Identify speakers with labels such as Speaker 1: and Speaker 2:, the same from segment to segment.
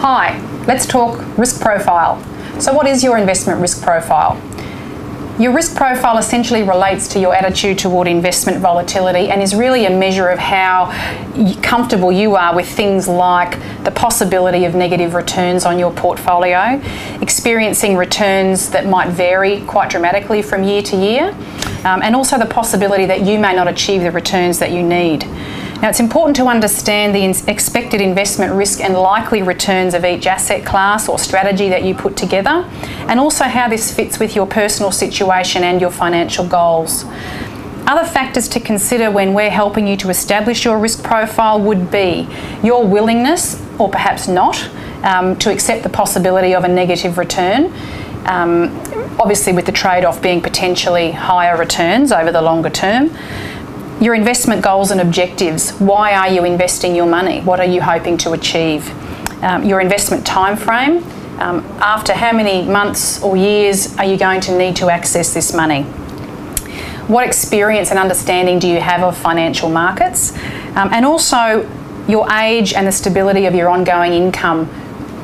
Speaker 1: Hi, let's talk risk profile. So, what is your investment risk profile? Your risk profile essentially relates to your attitude toward investment volatility and is really a measure of how comfortable you are with things like the possibility of negative returns on your portfolio, experiencing returns that might vary quite dramatically from year to year, um, and also the possibility that you may not achieve the returns that you need. Now, it's important to understand the expected investment risk and likely returns of each asset class or strategy that you put together, and also how this fits with your personal situation and your financial goals. Other factors to consider when we're helping you to establish your risk profile would be your willingness, or perhaps not, um, to accept the possibility of a negative return. Um, obviously, with the trade off being potentially higher returns over the longer term your investment goals and objectives. Why are you investing your money? What are you hoping to achieve? Um, your investment time frame. Um, after how many months or years are you going to need to access this money? What experience and understanding do you have of financial markets? Um, and also, your age and the stability of your ongoing income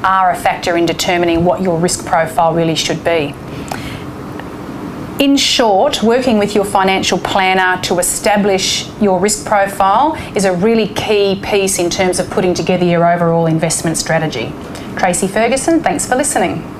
Speaker 1: are a factor in determining what your risk profile really should be. In short, working with your financial planner to establish your risk profile is a really key piece in terms of putting together your overall investment strategy. Tracey Ferguson, thanks for listening.